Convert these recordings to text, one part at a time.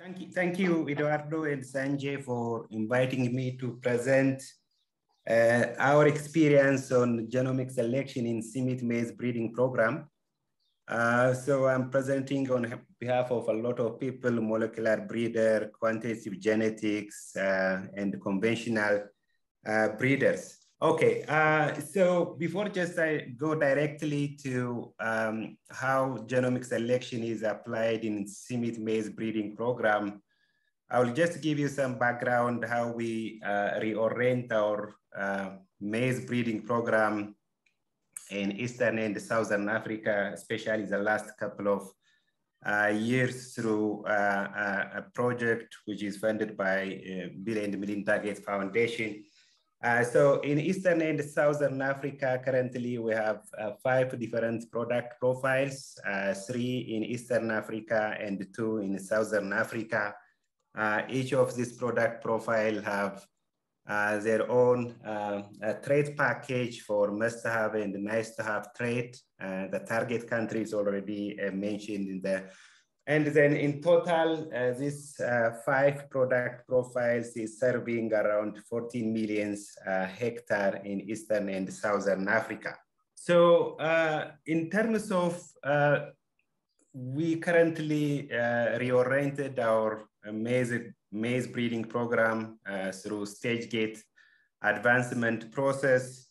Thank you, thank you, Eduardo and Sanjay, for inviting me to present uh, our experience on genomic selection in CIMMYT maize breeding program. Uh, so I'm presenting on behalf of a lot of people, molecular breeder, quantitative genetics, uh, and conventional uh, breeders. Okay, uh, so before just I go directly to um, how genomic selection is applied in CIMMYT maize breeding program, I will just give you some background how we uh, reorient our uh, maize breeding program in Eastern and Southern Africa, especially the last couple of uh, years through uh, a project which is funded by uh, Bill and Melinda Gates Foundation. Uh, so in Eastern and Southern Africa, currently we have uh, five different product profiles, uh, three in Eastern Africa and two in Southern Africa. each of these product profile have uh, their own uh, trade package for must have and nice to have trade. Uh, the target country is already uh, mentioned in there. And then in total, uh, this uh, five product profiles is serving around 14 million hectare in Eastern and Southern Africa. So in terms of, we currently reoriented our maize maize breeding program uh, through stage gate advancement process.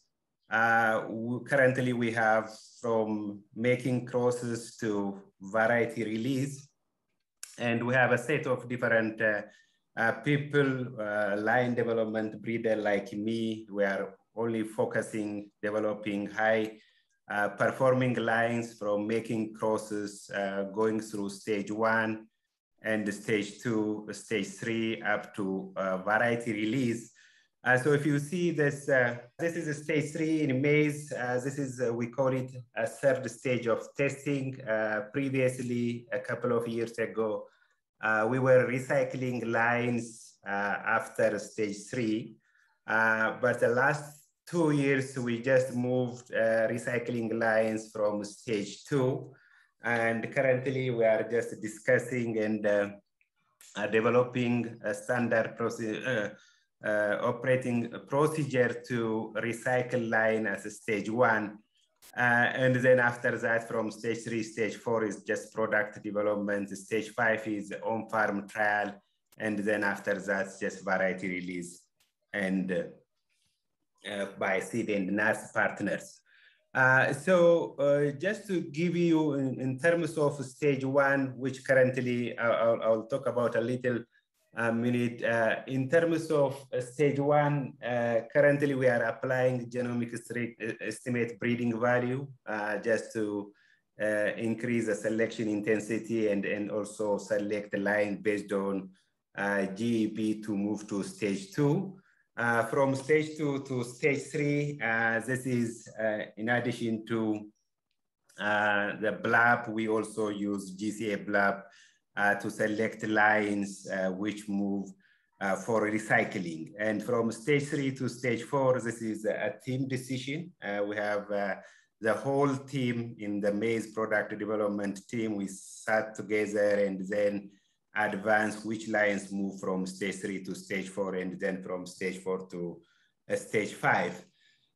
Uh, we, currently, we have from making crosses to variety release, and we have a set of different uh, uh people, uh, line development breeder like me. We are only focusing developing high uh, performing lines from making crosses, going through stage one, and stage two, stage three, up to uh, variety release. Uh, so if you see this, uh, this is a stage three in maize. Uh, this is, uh, we call it a third stage of testing. Uh, previously, a couple of years ago, we were recycling lines after stage three. but the last two years, we just moved recycling lines from stage two and currently we are just discussing and uh, uh, developing a standard uh, uh, operating procedure to recycle line as a stage one. Uh, and then after that, from stage three, stage four is just product development. Stage five is on-farm trial. And then after that, just variety release and uh, by seed and NARS partners. Uh, so uh, just to give you in, in, terms of stage one, which currently I'll, I'll talk about a little uh, minute. Uh, in terms of stage one, uh, currently we are applying genomic estimate breeding value just to increase the selection intensity and, and also select the line based on GEP to move to stage two. Uh, from stage two to stage three, uh, this is uh, in addition to uh, the BLUP, we also use GCA BLUP uh, to select lines uh, which move for recycling. And from stage three to stage four, this is a team decision. we have the whole team in the maize product development team, we sat together and then advance which lines move from stage three to stage four and then from stage four to uh, stage five.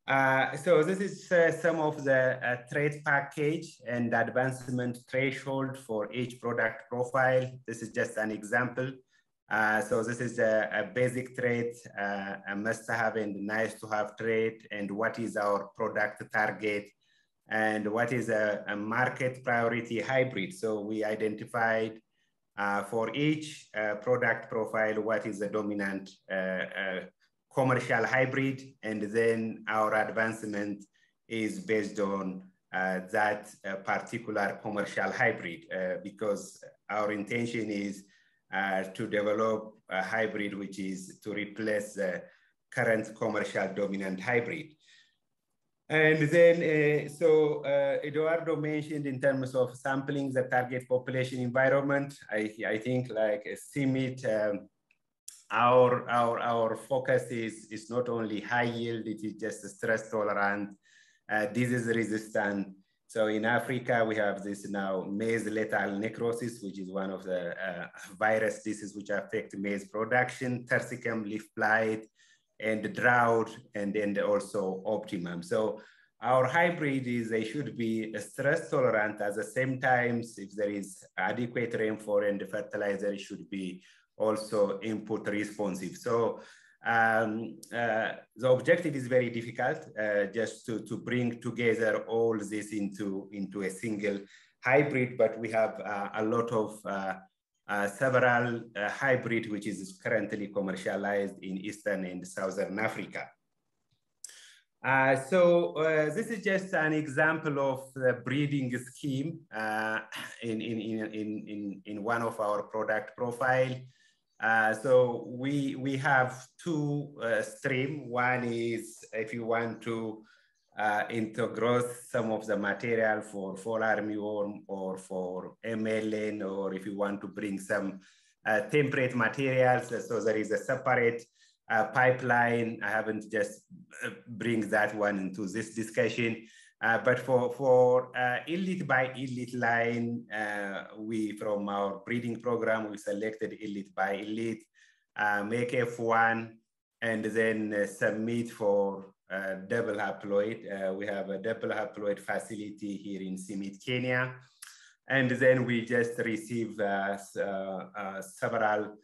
Uh, so this is uh, some of the uh, trade package and advancement threshold for each product profile. This is just an example. Uh, so this is a, a basic trade, uh, a must have and nice to have trade and what is our product target and what is a, a market priority hybrid. So we identified for each product profile, what is the dominant commercial hybrid, and then our advancement is based on uh, that uh, particular commercial hybrid uh, because our intention is to develop a hybrid which is to replace the current commercial dominant hybrid. And then, uh, so uh, Eduardo mentioned in terms of sampling the target population environment, I, I think like a CIMMYT, um, our, our, our focus is, is not only high yield, it is just stress tolerant, uh, disease resistant. So in Africa, we have this now maize lethal necrosis, which is one of the uh, virus diseases which affect maize production, Turcicum leaf blight, and drought, and then also optimum. So our hybrid is they should be stress tolerant at the same time if there is adequate rainfall and the fertilizer should be also input responsive. So um, uh, the objective is very difficult uh, just to, to bring together all this into, into a single hybrid, but we have uh, a lot of uh, uh, several uh, hybrid which is currently commercialized in Eastern and Southern Africa. so this is just an example of the breeding scheme in, in, in, in, in one of our product profile. Uh, so we we have two uh. One is if you want to uh, integrate some of the material for fall armyworm or for MLN, or if you want to bring some uh, temperate materials. So there is a separate uh, pipeline. I haven't just uh, bring that one into this discussion. Uh, but for, for uh, elite by elite line, uh, we from our breeding program, we selected elite by elite, uh, make F1, and then uh, submit for double haploid. we have a double haploid facility here in CIMMYT, Kenya. And then we just receive several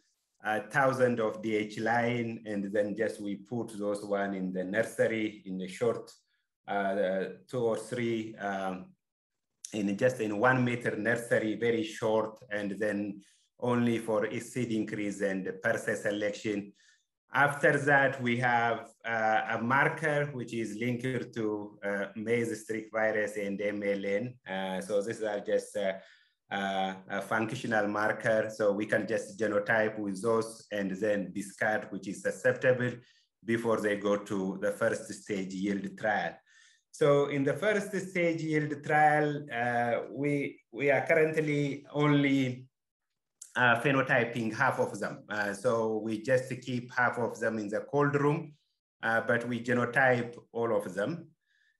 thousand of DH line, and then just we put those one in the nursery in the short two or three um, in just in one meter nursery, very short, and then only for seed increase and per se selection. After that, we have uh, a marker which is linked to uh, maize streak virus and MLN. Uh, so these are just uh, uh, a functional marker. So we can just genotype with those and then discard which is susceptible before they go to the first stage yield trial. So in the first stage yield trial, uh, we, we are currently only uh, phenotyping half of them. Uh, so we just keep half of them in the cold room, uh, but we genotype all of them.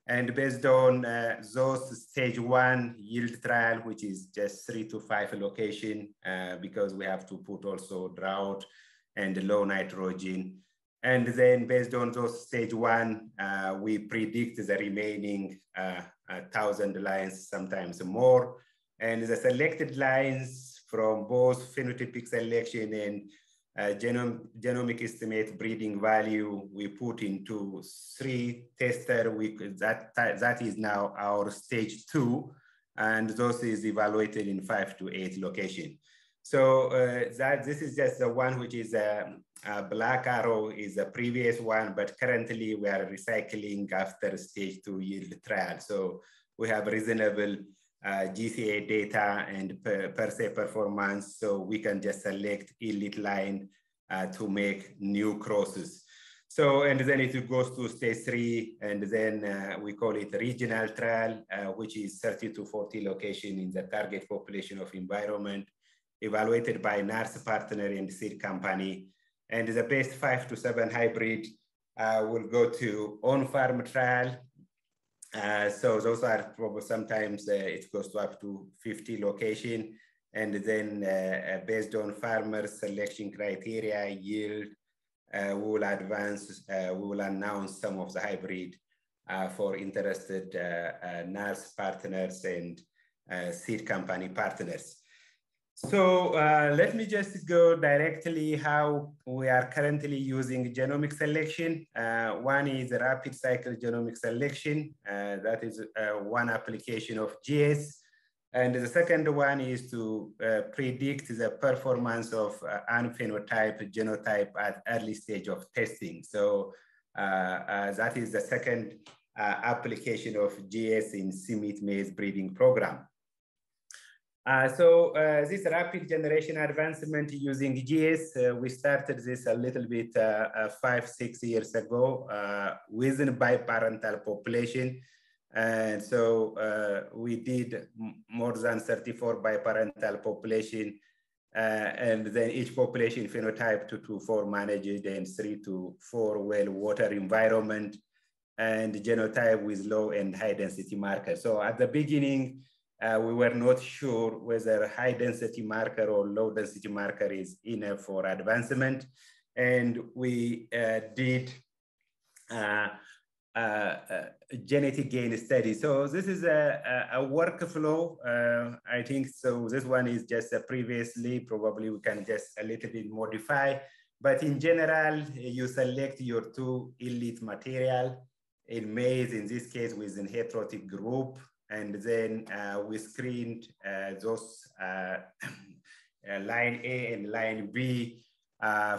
And based on uh, those stage one yield trial, which is just three to five location, uh, because we have to put also drought and low nitrogen, and then based on those stage one, uh, we predict the remaining uh, thousand lines, sometimes more. And the selected lines from both phenotypic selection and uh, genome, genomic estimate breeding value, we put into three tester. We, that, that is now our stage two, and those is evaluated in five to eight location. So uh, that this is just the one which is a, a, black arrow is the previous one, but currently we are recycling after stage two yield trial. So we have reasonable uh, GCA data and per, per, se performance, so we can just select elite line uh, to make new crosses. So, and then it goes to stage three, and then uh, we call it regional trial, uh, which is 30 to 40 location in the target population of environment evaluated by NARS partner and seed company. And the best five to seven hybrid uh, will go to on-farm trial. Uh, so those are probably sometimes uh, it goes to up to 50 location. And then uh, uh, based on farmer selection criteria, yield, uh, we will advance, we will announce some of the hybrid for interested NARS partners and seed company partners. So uh, let me just go directly how we are currently using genomic selection. Uh, one is rapid cycle genomic selection. Uh, that is uh, one application of GS. And the second one is to uh, predict the performance of uh, unphenotyped genotype at early stage of testing. So that is the second application of GS in CIMMYT maize breeding program. Uh, so uh, this rapid generation advancement using GS, uh, we started this a little bit uh, uh, five, six years ago uh, within biparental population. And so we did more than 34 biparental population and then each population phenotype two to four managed and three to four well water environment. and genotype with low and high density markers. So at the beginning, uh, we were not sure whether high density marker or low density marker is enough for advancement. And we uh, did uh, uh, uh genetic gain study. So this is a, a, a workflow. I think so. This one is just previously, probably we can just a little bit modify. But in general, you select your two elite material in maize, in this case with an heterotic group, and then uh, we screened uh, those uh, line A and line B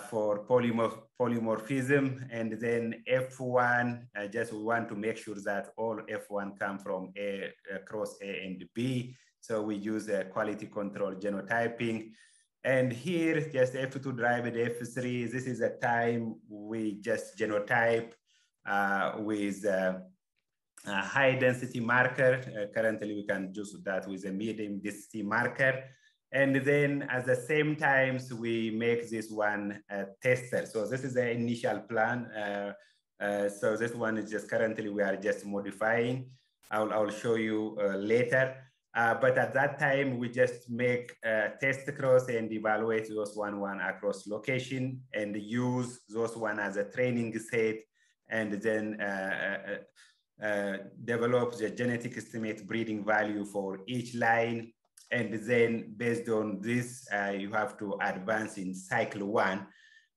for polymorph polymorphism. And then F1, uh, just we want to make sure that all F1 come from A across A and B. So we use a quality control genotyping. And here, just F2 drive and F3, this is a time we just genotype uh, with uh, a high density marker. Uh, currently, we can do that with a medium density marker. And then at the same times, we make this one a tester. So this is the initial plan. Uh, uh, so this one is just currently we are just modifying. I'll, I'll show you later. Uh, but at that time, we just make a test across and evaluate those one one across location and use those one as a training set and then uh, uh, develop the genetic estimate breeding value for each line and then based on this, uh, you have to advance in cycle one.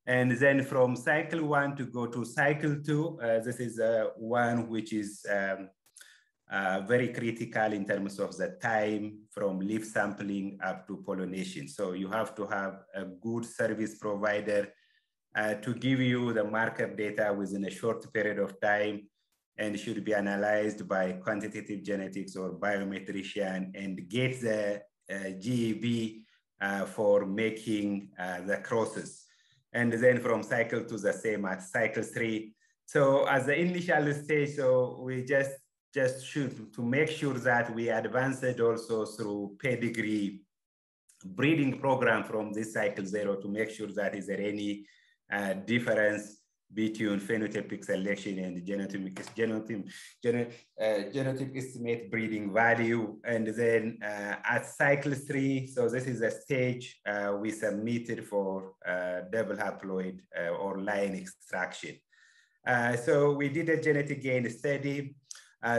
And then from cycle one to go to cycle two, uh, this is uh, one which is um, uh, very critical in terms of the time from leaf sampling up to pollination. So you have to have a good service provider to give you the marker data within a short period of time and should be analyzed by quantitative genetics or biometrician and get the uh, GEB uh, for making uh, the crosses. And then from cycle to the same at cycle three. So as the initial stage, so we just just should to make sure that we advance it also through pedigree breeding program from this cycle zero to make sure that is there any uh, difference between phenotypic selection and genotypic, genotypic, genet, uh, estimate breeding value. And then uh, at cycle three, so this is a stage uh, we submitted for uh, double haploid uh, or line extraction. So we did a genetic gain study.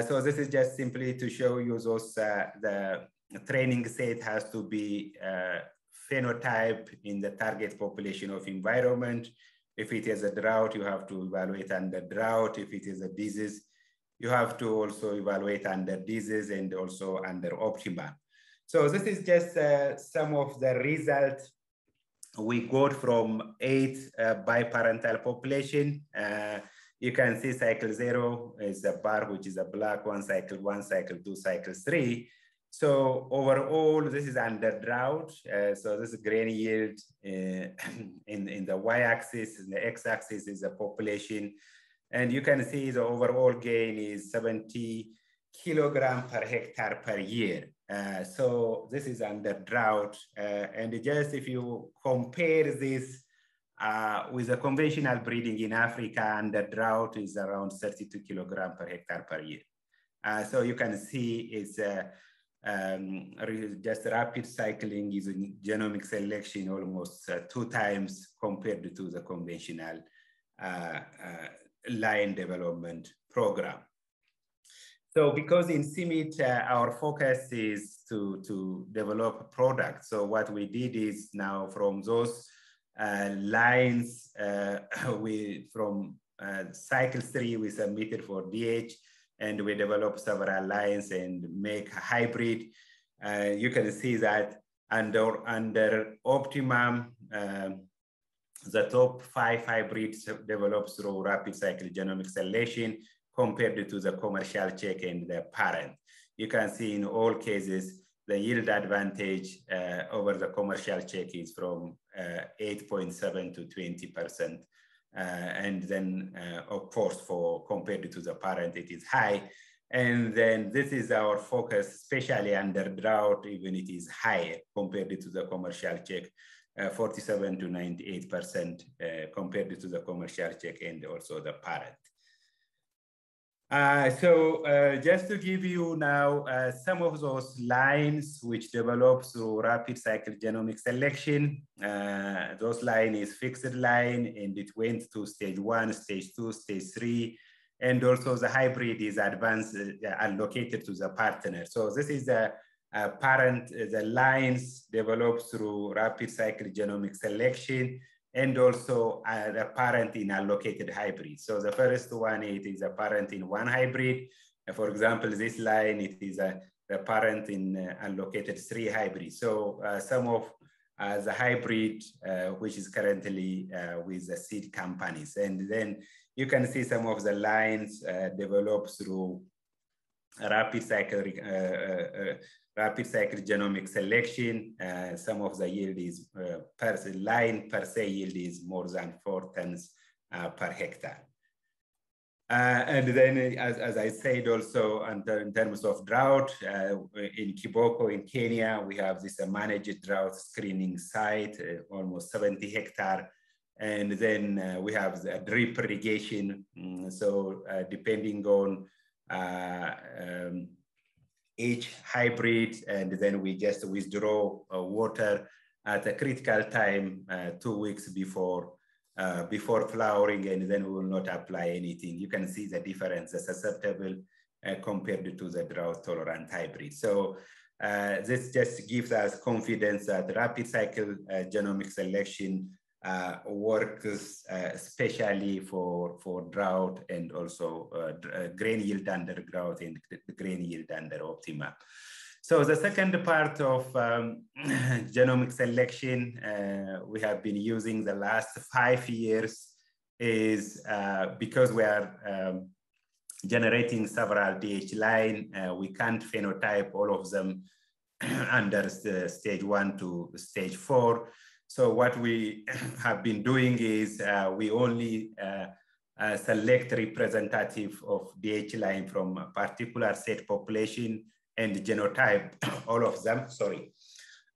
so this is just simply to show you those, the training set has to be phenotype in the target population of environment if it is a drought, you have to evaluate under drought. If it is a disease, you have to also evaluate under disease and also under optima. So this is just uh, some of the results we got from eight uh, biparental population. Uh, you can see cycle zero is a bar, which is a black one, cycle one, cycle two, cycle three. So overall, this is under drought. Uh, so this is grain yield uh, in, in the y-axis, and the x-axis is the population. And you can see the overall gain is 70 kilogram per hectare per year. Uh, so this is under drought. Uh, and just if you compare this uh, with the conventional breeding in Africa under drought is around 32 kilogram per hectare per year. Uh, so you can see it's um, just rapid cycling is a genomic selection almost uh, two times compared to the conventional uh, uh, line development program. So because in CIMMYT, uh, our focus is to, to develop products. So what we did is now from those uh, lines, uh, we from cycle three, we submitted for DH, and we develop several lines and make a hybrid. Uh, you can see that under, under optimum, um, the top five hybrids developed through rapid cycle genomic selection compared to the commercial check and the parent. You can see in all cases, the yield advantage uh, over the commercial check is from uh, 8.7 to 20%. Uh, and then uh, of course for compared to the parent it is high. And then this is our focus especially under drought even it is high compared to the commercial check uh, 47 to 98 percent uh, compared to the commercial check and also the parent Uh, so uh, just to give you now uh, some of those lines which develop through rapid cycle genomic selection, uh, those line is fixed line and it went to stage one, stage two, stage three, and also the hybrid is advanced uh, allocated to the partner. So this is the parent, the lines developed through rapid cycle genomic selection and also uh, the parent in allocated hybrid. So the first one, it is a parent in one hybrid. For example, this line, it is a, a parent in uh, allocated three hybrid. So uh, some of uh, the hybrid, uh, which is currently uh, with the seed companies. And then you can see some of the lines developed through rapid cycle rapid cycle genomic selection, uh, some of the yield is uh, per line per se yield is more than four tons uh, per hectare. Uh, and then, as, as I said, also in terms of drought, uh, in Kiboko in Kenya, we have this uh, managed drought screening site, almost 70 hectare. And then we have the drip irrigation. Mm, so depending on um, each hybrid, and then we just withdraw uh, water at a critical time, uh, two weeks before uh, before flowering, and then we will not apply anything. You can see the difference, the susceptible uh, compared to the drought-tolerant hybrid. So uh, this just gives us confidence that rapid cycle uh, genomic selection uh, works uh, especially for, for drought and also uh, uh grain yield under drought and grain yield under optima. So the second part of um, genomic selection uh, we have been using the last five years is uh, because we are um, generating several DH line, we can't phenotype all of them under stage one to stage four. So what we have been doing is uh, we only uh, uh, select representative of DH line from a particular set population and genotype all of them, sorry.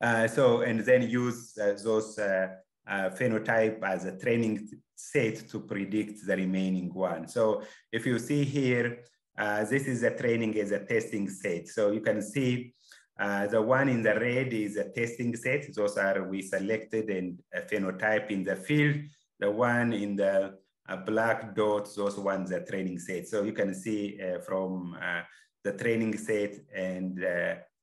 Uh, so, and then use uh, those uh, phenotype as a training set to predict the remaining one. So if you see here, this is a training as a testing set. So you can see uh, the one in the red is a testing set. Those are we selected and a phenotype in the field. The one in the uh, black dots, those ones are training set. So you can see uh, from uh, the training set and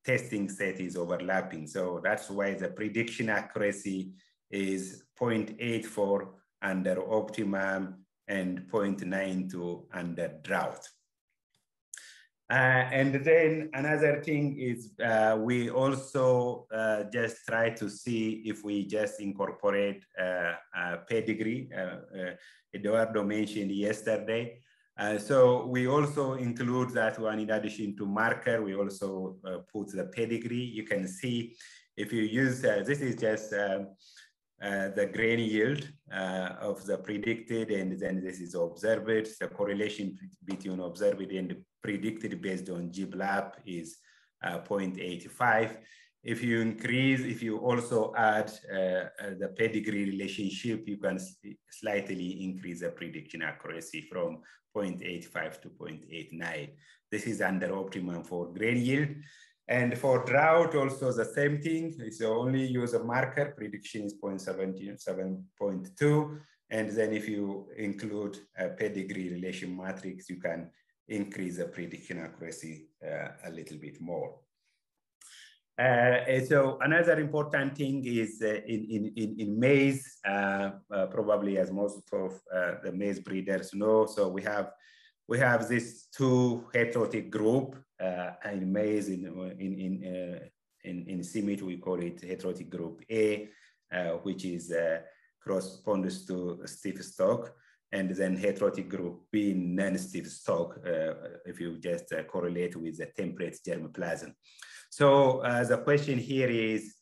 testing set is overlapping. So that's why the prediction accuracy is 0.84 under optimum and 0.92 under drought. Uh, and then another thing is uh, we also uh, just try to see if we just incorporate uh, pedigree. Uh, uh, Eduardo mentioned yesterday. so we also include that one in addition to marker, we also put the pedigree. You can see if you use, this is just the grain yield of the predicted and then this is observed. The correlation between observed and predicted based on GBLUP is uh, 0.85. If you increase, if you also add uh, uh, the pedigree relationship, you can slightly increase the prediction accuracy from 0.85 to 0.89. This is under optimum for grain yield. And for drought, also the same thing. It's only use a marker, prediction is 0.77.2. And then if you include a pedigree relation matrix, you can increase the prediction accuracy uh, a little bit more. Uh, so another important thing is uh, in, in, in, maize, uh, uh, probably as most of uh, the maize breeders know, so we have we have this two heterotic group in maize in in in, in in CIMMYT we call it heterotic group A, which is corresponds to stiff stalk, and then heterotic group B non-stiff stalk uh, if you just uh, correlate with the temperate germplasm. So the question here is.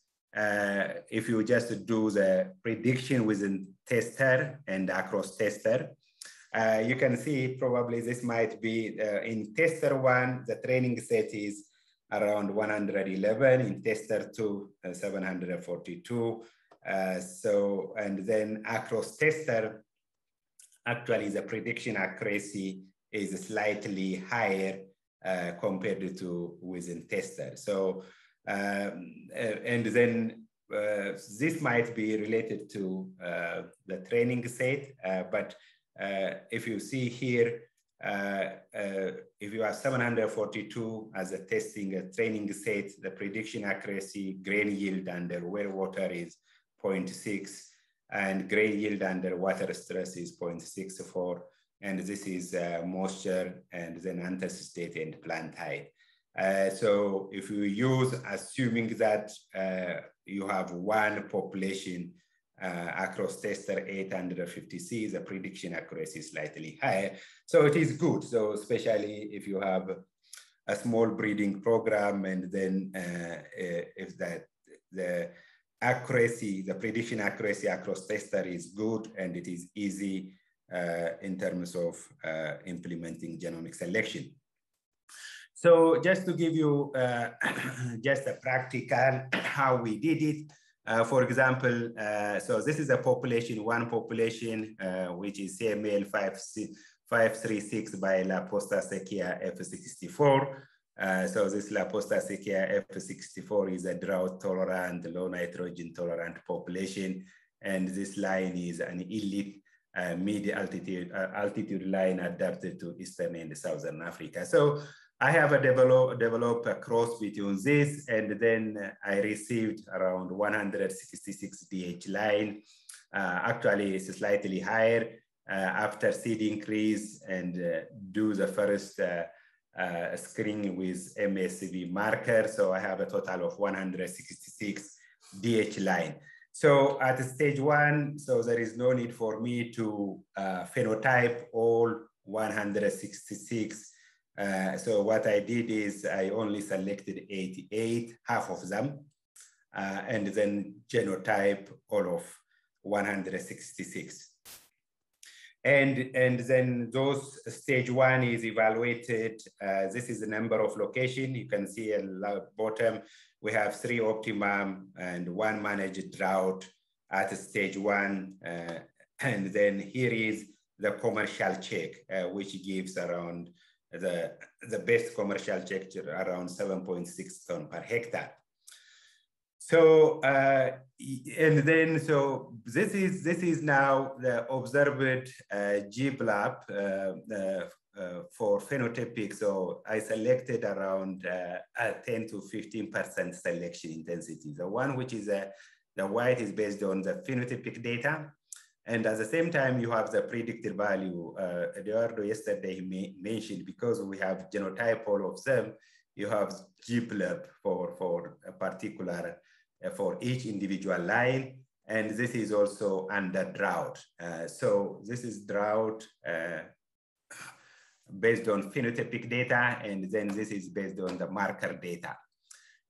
if you just do the prediction within tester and across tester, uh, you can see probably this might be uh, in tester one, the training set is around 111, in tester two, uh, 742. Uh, so, and then across tester, actually the prediction accuracy is slightly higher uh, compared to within tester. So, um, and then uh, this might be related to uh, the training set, uh, but if you see here, if you have 742 as a testing a training set, the prediction accuracy, grain yield under well water is 0.6 and grain yield under water stress is 0.64. And this is uh, moisture and then anthropostatic and plant height. Uh, so if you use, assuming that uh, you have one population uh, across tester 850C, the prediction accuracy is slightly higher. So it is good. So especially if you have a small breeding program and then uh, if that the accuracy, the prediction accuracy across tester is good and it is easy uh, in terms of uh, implementing genomic selection. So just to give you uh, just a practical how we did it, uh, for example, uh, so this is a population, one population, uh, which is CML 536 by La Posta Sequia F64. Uh, so this La Posta Sequia F64 is a drought tolerant, low nitrogen tolerant population. And this line is an elite uh, mid altitude, altitude line adapted to Eastern and Southern Africa. So I have a develop, developed a cross between this and then I received around 166 DH line. Uh, actually, it's slightly higher uh, after seed increase and uh, do the first uh, screen with MSV marker. So I have a total of 166 DH line. So at stage one, so there is no need for me to uh, phenotype all 166 uh, so what I did is I only selected 88, half of them, uh, and then genotype all of 166. And, and then those stage one is evaluated. Uh, this is the number of location. You can see at the bottom, we have three optimum and one managed drought at stage one. Uh, and then here is the commercial check, uh, which gives around the, the best commercial check around 7.6 ton per hectare. So, uh, and then, so this is, this is now the observed uh, uh, uh, uh, for phenotypic. So I selected around uh, 10 to 15% selection intensity. The one which is uh, the white is based on the phenotypic data. And at the same time, you have the predicted value. Uh, Eduardo yesterday mentioned because we have genotype all of them, you have GBLUP for, for a particular, for each individual line. And this is also under drought. Uh, so this is drought uh, based on phenotypic data, and then this is based on the marker data.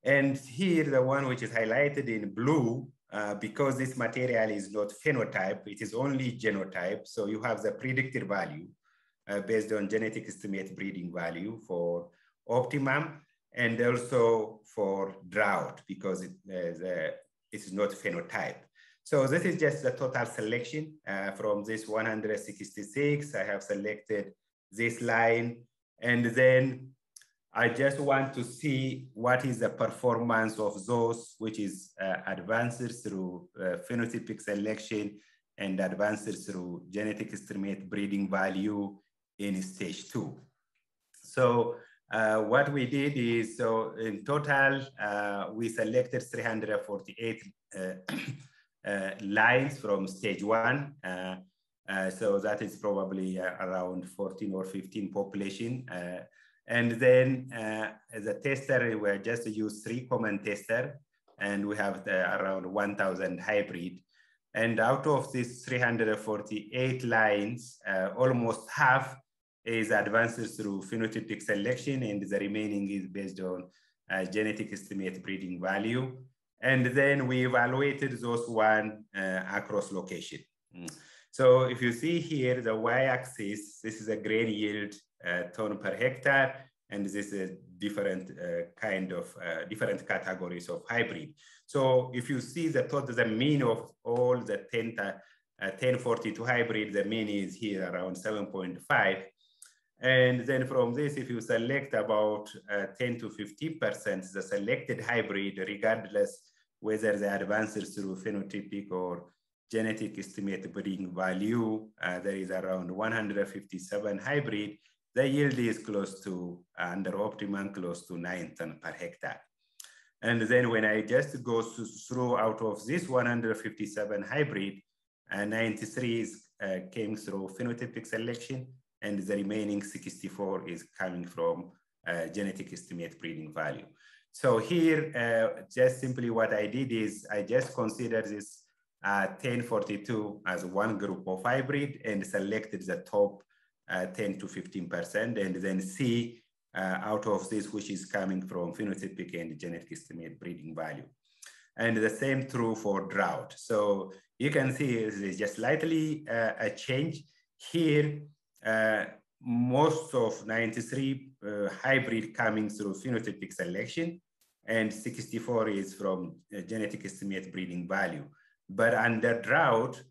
And here, the one which is highlighted in blue uh, because this material is not phenotype, it is only genotype. So you have the predicted value uh, based on genetic estimate breeding value for optimum and also for drought because it, uh, it is not phenotype. So this is just the total selection uh, from this 166. I have selected this line and then I just want to see what is the performance of those which is uh, advanced through uh, phenotypic selection and advanced through genetic estimate breeding value in stage two. So uh, what we did is, so in total, uh, we selected 348 uh, uh, lines from stage one. so that is probably around 14 or 15 population. And then uh, as a tester, we just use three common tester and we have around 1000 hybrid. And out of these 348 lines, uh, almost half is advanced through phenotypic selection and the remaining is based on uh, genetic estimate breeding value. And then we evaluated those one uh, across location. Mm. So if you see here, the y-axis, this is a grain yield uh, ton per hectare. And this is different uh, kind of uh, different categories of hybrid. So if you see the total, the mean of all the 10, uh, 1042 hybrid, the mean is here around 7.5. And then from this, if you select about uh, 10 to 50%, the selected hybrid, regardless whether they advances through phenotypic or genetic estimate breeding value, uh, there is around 157 hybrid, the yield is close to, under optimum, close to nine ton per hectare. And then when I just go through out of this 157 hybrid, uh, 93 is, uh, came through phenotypic selection, and the remaining 64 is coming from uh, genetic estimate breeding value. So here, uh, just simply what I did is I just considered this uh, 1042 as one group of hybrid and selected the top uh, 10 to 15%, and then see uh, out of this, which is coming from phenotypic and genetic estimate breeding value. And the same true for drought. So you can see it's just slightly uh, a change here. Uh, most of 93 uh, hybrid coming through phenotypic selection and 64 is from uh, genetic estimate breeding value. But under drought,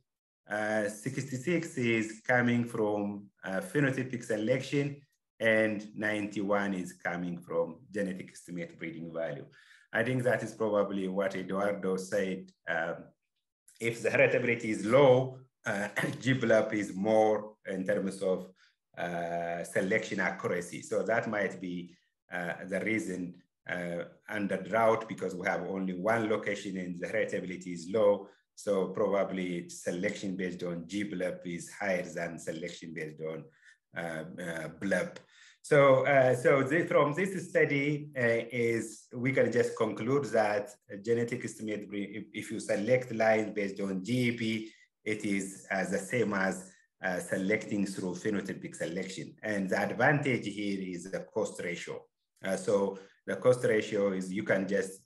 uh, 66 is coming from uh, phenotypic selection and 91 is coming from genetic estimate breeding value. I think that is probably what Eduardo said. Um, if the heritability is low, uh, GBLUP is more in terms of uh, selection accuracy. So that might be uh, the reason uh, under drought because we have only one location and the heritability is low. So probably selection based on GBLUP is higher than selection based on uh, uh, BLUP. So, uh, so this, from this study is we can just conclude that genetic estimate, if, if you select lines based on GEP, it is the same as uh, selecting through phenotypic selection. And the advantage here is the cost ratio. so the cost ratio is you can just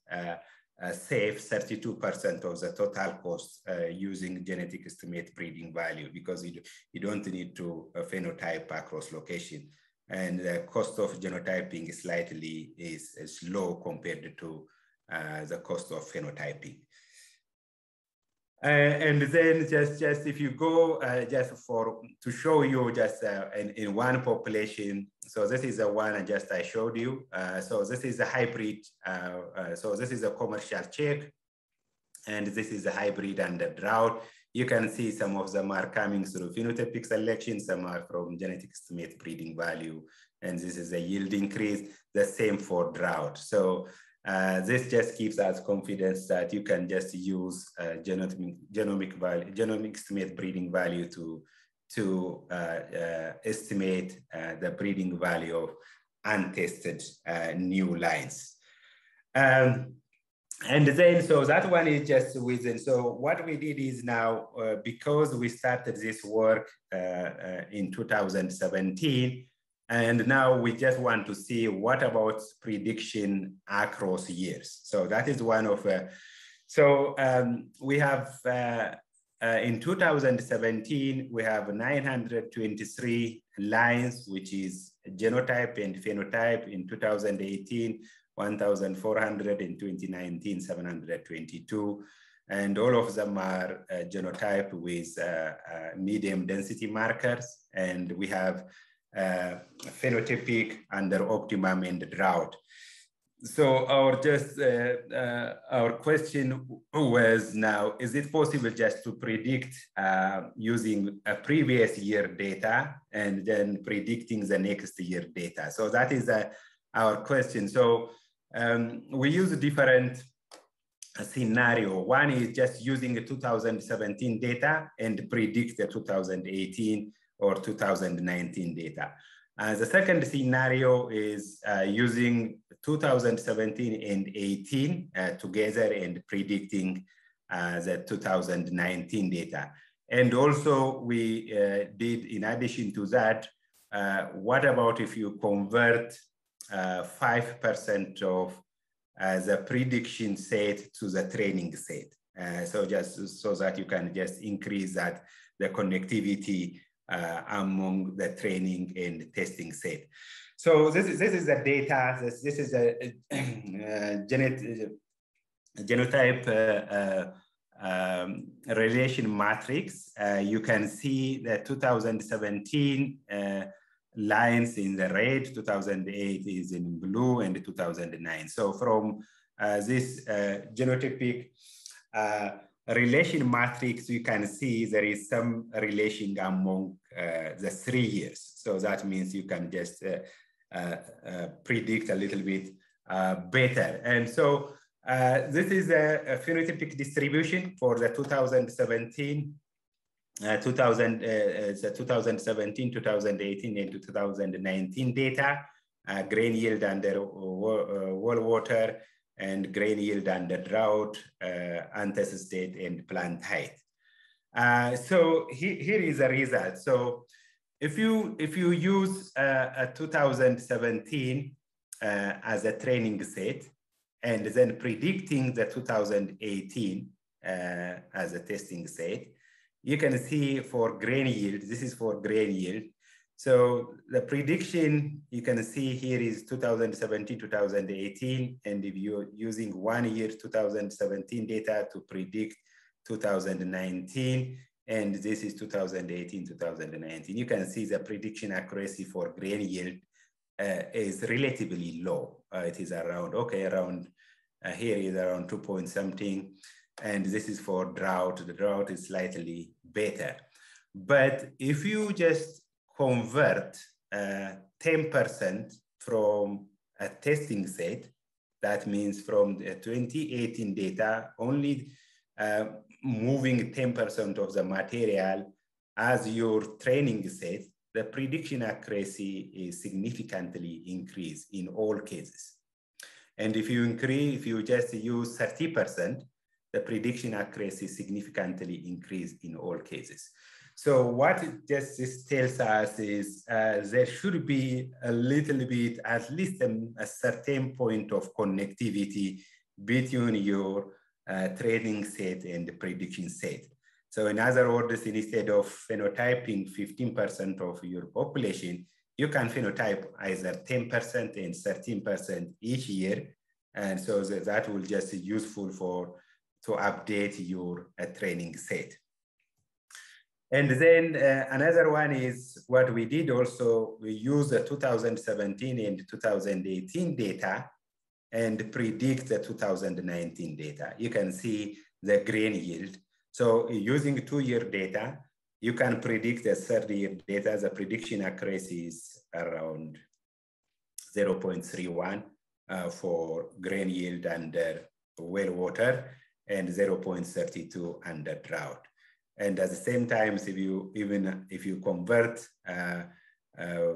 uh, save 32% of the total cost uh, using genetic estimate breeding value because you, you don't need to uh, phenotype across location. And the cost of genotyping is slightly is, is low compared to uh, the cost of phenotyping. Uh, and then just, just if you go uh, just for to show you just uh, in, in one population, so this is the one I just I showed you. So this is a hybrid. So this is a commercial check, and this is a hybrid under drought. You can see some of them are coming through phenotypic selection, some are from genetic estimate breeding value, and this is a yield increase. The same for drought. So uh, this just gives us confidence that you can just use uh, genomic, genomic value, genomic estimate breeding value to, to uh, uh estimate uh, the breeding value of untested new lines. Um, and then, so that one is just within. So what we did is now, because we started this work in 2017, and now we just want to see what about prediction across years. So that is one of, uh, so um, we have, uh, uh, in 2017, we have 923 lines, which is genotype and phenotype. In 2018, 1,400, in 2019, 722. And all of them are uh, genotype with uh, uh, medium density markers. And we have phenotypic under optimum and drought. So our just uh, uh, our question was now: Is it possible just to predict uh, using a previous year data and then predicting the next year data? So that is uh, our question. So um, we use different scenario. One is just using the 2017 data and predict the 2018 or 2019 data. Uh, the second scenario is uh, using 2017 and 18 uh, together and predicting uh, the 2019 data. And also we uh, did, in addition to that, what about if you convert 5% of the prediction set to the training set? so just so that you can just increase that the connectivity uh, among the training and testing set. So this is, this is the data, this, this is a, uh, genet, genotype uh, um, relation matrix. Uh, you can see the 2017 uh, lines in the red, 2008 is in blue, and 2009. So from uh, this uh, genotypic uh, relation matrix, you can see there is some relation among uh, the three years. So that means you can just predict a little bit better. And so this is a, phenotypic distribution for the 2017 uh, 2000, uh, the 2017, 2018, and 2019 data, uh, grain yield under well water, and grain yield under drought, uh, state, and plant height. Uh, so he, here is a result. So if you if you use uh, a 2017 uh, as a training set, and then predicting the 2018 uh, as a testing set, you can see for grain yield, this is for grain yield. So the prediction you can see here is 2017, 2018, and if you're using one year 2017 data to predict 2019, and this is 2018, 2019, you can see the prediction accuracy for grain yield uh, is relatively low. Uh, it is around, okay, around, uh, here is around two point something and this is for drought. The drought is slightly better. But if you just convert 10% uh, from a testing set, that means from the 2018 data, only uh, moving 10% of the material as your training set, the prediction accuracy is significantly increased in all cases. And if you increase, if you just use 30%, the prediction accuracy significantly increased in all cases. So what this tells us is uh, there should be a little bit, at least a, a certain point of connectivity between your uh, training set and the prediction set. So in other words, instead of phenotyping 15% of your population, you can phenotype either 10% and 13% each year. And so that, that will just be useful for to update your uh, training set. And then uh, another one is what we did also, we used the 2017 and 2018 data and predict the 2019 data. You can see the grain yield. So using two-year data, you can predict the third-year data. The prediction accuracy is around 0.31 uh, for grain yield under well water and 0.32 under drought. And at the same time, if you even if you convert uh, uh,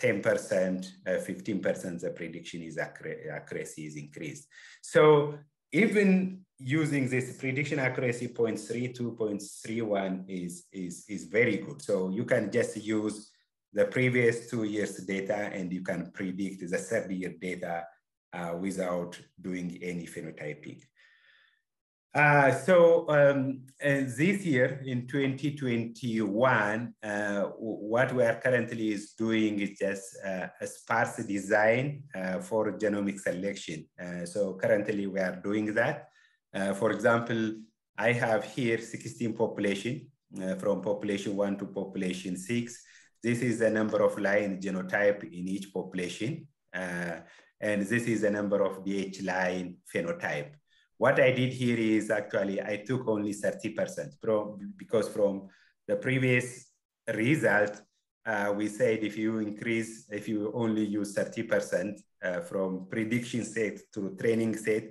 10%, 15%, the prediction is accuracy is increased. So even using this prediction accuracy 0.32, 0.31 is, is, is very good. So you can just use the previous two years data and you can predict the third year data uh, without doing any phenotyping. Uh, so um, this year in 2021, uh, what we are currently is doing is just uh, a sparse design uh, for genomic selection. Uh, so currently we are doing that. for example, I have here 16 population from population one to population six. This is the number of line genotype in each population. and this is the number of DH line phenotype. What I did here is actually I took only 30% from, because from the previous result, uh, we said if you increase, if you only use 30% uh, from prediction set to training set,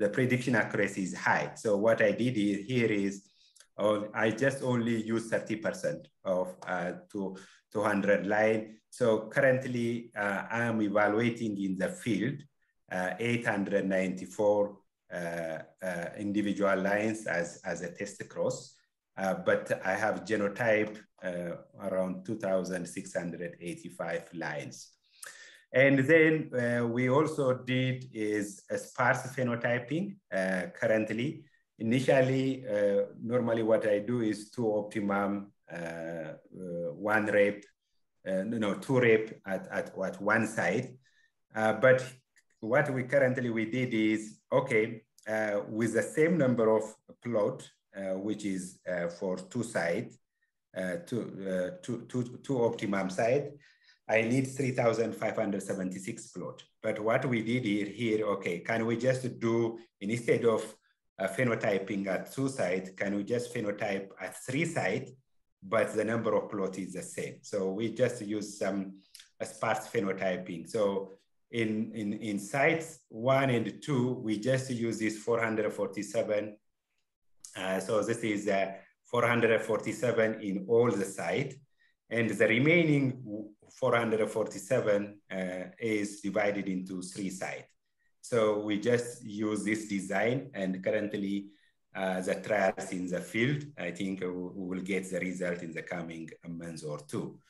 the prediction accuracy is high. So what I did here is uh, I just only use 30% of uh, to 200 line. So currently uh, I am evaluating in the field uh, 894 uh, uh, individual lines as, as a test cross. Uh, but I have genotype around 2,685 lines. And then uh, we also did is a sparse phenotyping uh, currently. Initially, uh, normally what I do is two optimum, one rep, no, no, two rep at, at, at one side. but what we currently we did is, okay, uh, with the same number of plot, uh, which is uh, for two sides, uh, two, uh, two, two, two optimum side, I need 3,576 plot. But what we did here, here, okay, can we just do, instead of uh, phenotyping at two sites, can we just phenotype at three sites, but the number of plot is the same. So we just use some a sparse phenotyping. So in, in, in sites one and two, we just use this 447. Uh, so this is uh, 447 in all the site. And the remaining 447 uh, is divided into three sites. So we just use this design and currently uh, the trials in the field, I think we will get the result in the coming months or two.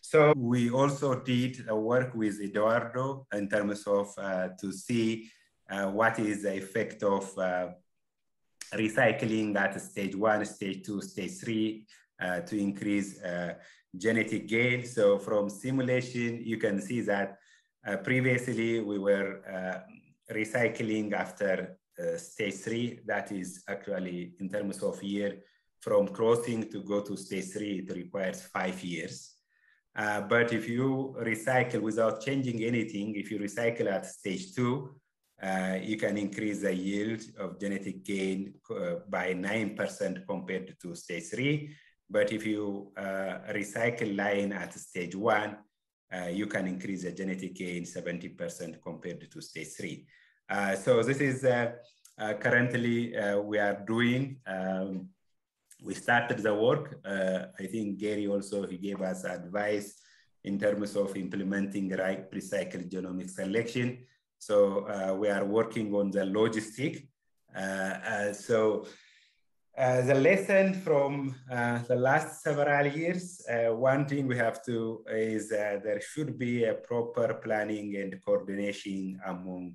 So we also did a work with Eduardo in terms of uh, to see uh, what is the effect of uh, recycling at stage one, stage two, stage three uh, to increase uh, genetic gain. So from simulation, you can see that uh, previously we were recycling after stage three. That is actually in terms of year from crossing to go to stage three, it requires five years. Uh, but if you recycle without changing anything, if you recycle at stage two, uh, you can increase the yield of genetic gain uh, by 9% compared to stage three. But if you uh, recycle line at stage one, uh, you can increase the genetic gain 70% compared to stage three. so this is currently we are doing um, we started the work. Uh, I think Gary also he gave us advice in terms of implementing right pre-cycle genomic selection. So uh, we are working on the logistic. Uh, uh so uh, the lesson from uh, the last several years, uh, one thing we have to is there should be a proper planning and coordination among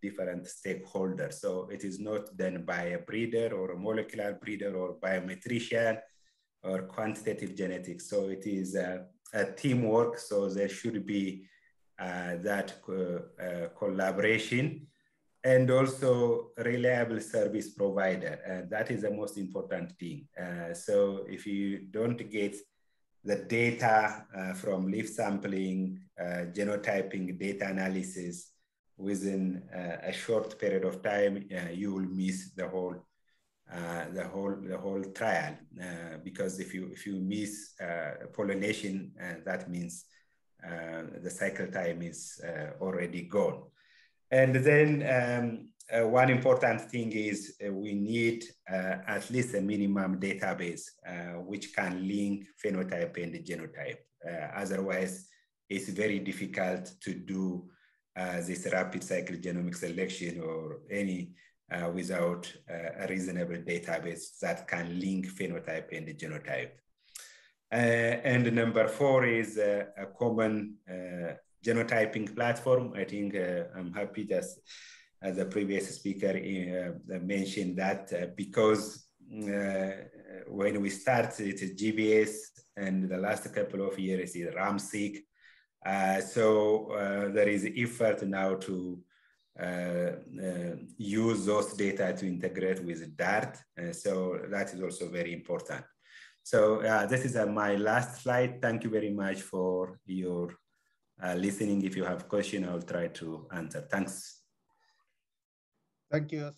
different stakeholders. So it is not done by a breeder or a molecular breeder or biometrician or quantitative genetics. So it is a, a teamwork. So there should be that collaboration and also reliable service provider. Uh, that is the most important thing. Uh, so if you don't get the data uh, from leaf sampling, uh, genotyping, data analysis within uh, a short period of time, uh, you will miss the whole the whole the whole trial because if you if you miss pollination, that means the cycle time is already gone. And then um, uh, one important thing is uh, we need uh, at least a minimum database uh, which can link phenotype and genotype. Uh, otherwise, it's very difficult to do uh, this rapid cycle genomic selection or any without a reasonable database that can link phenotype and genotype. and number four is a common genotyping platform. I think uh, I'm happy that as the previous speaker uh, mentioned that uh, because when we started it's GBS and the last couple of years is rAmpSeq. Uh, so uh, there is effort now to uh, use those data to integrate with DArT. so that is also very important. So this is my last slide. Thank you very much for your uh, listening. If you have question, I'll try to answer. Thanks. Thank you.